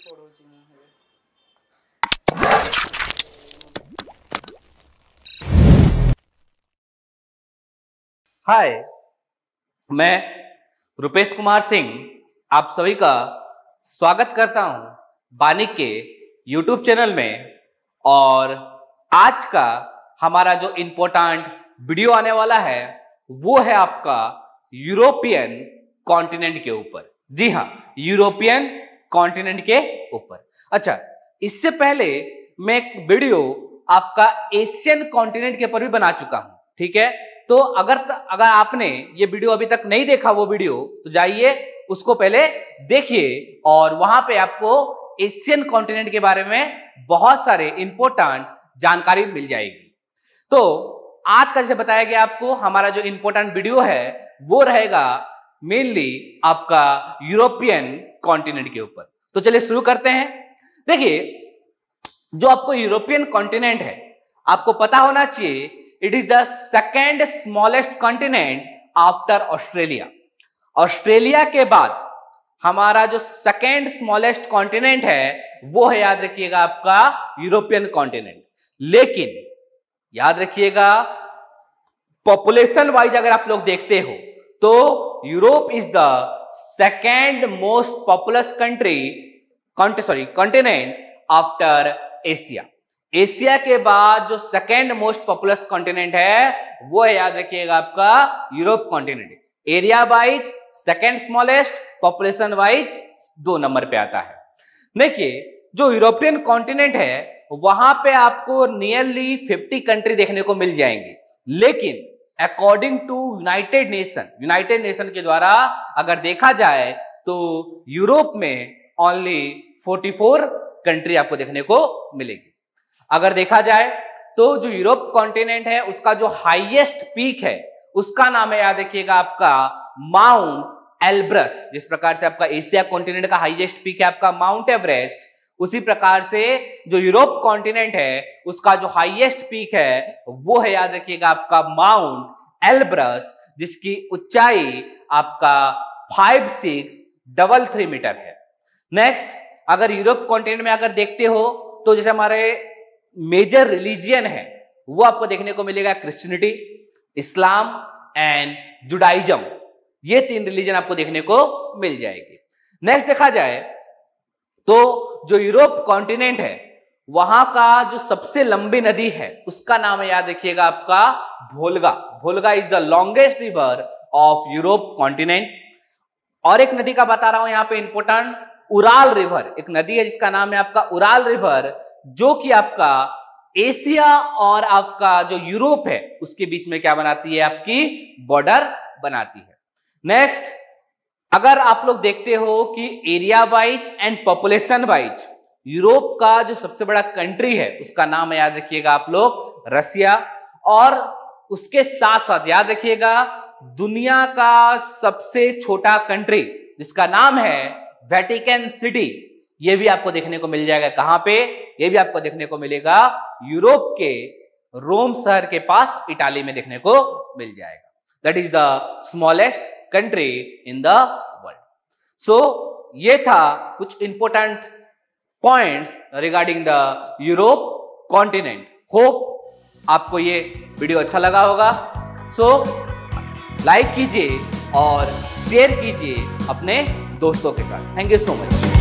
ପଢଉଛି ମୁଁ ଏବେ। हाय मैं रुपेश कुमार सिंह आप सभी का स्वागत करता हूं बानिक के YouTube चैनल में और आज का हमारा जो इम्पोर्टेंट वीडियो आने वाला है वो है आपका यूरोपियन कॉन्टिनेंट के ऊपर जी हाँ यूरोपियन कॉन्टिनेंट के ऊपर। अच्छा इससे पहले मैं एक वीडियो आपका एशियन कॉन्टिनेंट के ऊपर भी बना चुका हूँ ठीक है? तो अगर त, अगर आपने ये वीडियो अभी तक नहीं देखा वो वीडियो तो जाइए उसको पहले देखिए और वहाँ पे आपको एशियन कॉन्टिनेंट के बारे में बहुत सारे इंपोर्टेंट जानकारी मिल जाएगी। तो आज का जैसे बताया गया आपको हमारा जो इंपोर्टेंट वीडियो है वो रहेगा मेनली आपका यूरोपियन कॉन्टिनेंट के ऊपर। तो चलिए शुरू करते हैं। देखिए, जो आपको यूरोपियन कॉन्टिनेंट है, आपको पता होना चाहिए it is the second smallest continent after Australia Australia के बाद हमारा जो सेकेंड स्मॉलेस्ट कॉन्टिनेंट है, वो है, याद रखिएगा आपका यूरोपियन कॉन्टिनेंट लेकिन, याद रखिएगा पॉपुलेशन वाइज अगर आप लोग देखते हो तो Europe is the second most populous country sorry continent after Asia Asia के बाद जो सेकेंड मोस्ट पॉपुलस कॉन्टिनेंट है, वो है, याद रखिएगा आपका Europe continent area wise second smallest population wise दो नंबर पे आता है. देखिए, जो यूरोपियन कॉन्टिनेंट है, वहाँ पे आपको नियरली 50 कंट्री देखने को मिल जाएँगे. लेकिन according to United Nation United Nation के द्वारा अगर देखा जाए तो यूरोप में ओनली 44 कंट्री आपको देखने को मिलेगी। अगर देखा जाए तो जो यूरोप कॉन्टिनेंट है, उसका जो हाईएस्ट पीक है, उसका नाम है, याद रखिएगा आपका माउंट एल्ब्रस जिस प्रकार से आपका एशिया कॉन्टिनेंट का हाईएस्ट पीक है, आपका माउंट एवरेस्ट उसी प्रकार से जो यूरोप कॉन्टिनेंट है, उसका जो हाईएस्ट पीक है, वो है याद रखिएगा आपका माउंट एल्ब्रस जिसकी ऊंचाई आपका five six double three metre है। नेक्स्ट अगर यूरोप कॉन्टिनेंट में अगर देखते हो तो जैसे हमारे मेजर रिलीजियन है, वो आपको देखने को मिलेगा क्रिश्चियनिटी इस्लाम एंड जुडाइजम ये तीन रिलीजन आपको देखने को मिल जाएगी। नेक्स्ट देखा जाए तो जो यूरोप कॉन्टिनेंट है, वहाँ का जो सबसे लंबी नदी है, उसका नाम याद रखिएगा आपका, Volga. Volga is the longest river of Europe continent और एक नदी का बता रहा हूँ यहाँ पे इंपोर्टेंट उराल रिवर एक नदी है जिसका नाम है आपका उराल रिवर जो कि आपका एशिया और आपका जो यूरोप है, उसके बीच में क्या बनाती है, आपकी बॉर्डर बनाती है। नेक्स्ट अगर आप लोग देखते हो कि area wise and population wise Europe का जो सबसे बड़ा कंट्री है, उसका नाम याद रखिएगा आप लोग, रसिया। और उसके साथ साथ याद रखिएगा, दुनिया का सबसे छोटा कंट्री जिसका नाम है वेटिकन सिटी ये भी आपको देखने को मिल जाएगा कहाँ पे? ये भी आपको देखने को मिलेगा यूरोप के रोम शहर के पास, इटाली में देखने को मिल जाएगा। That is the smallest country in the world so ये था कुछ important points regarding the Europe continent hope आपको ये वीडियो अच्छा लगा होगा. सो लाइक कीजिए और शेयर कीजिए अपने दोस्तों के साथ. Thank you so much